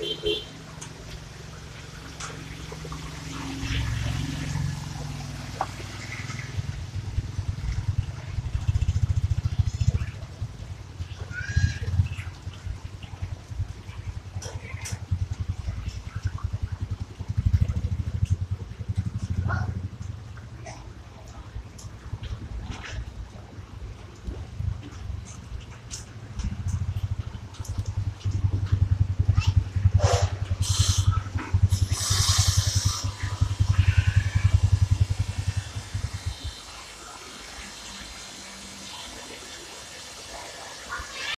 Beep, beep.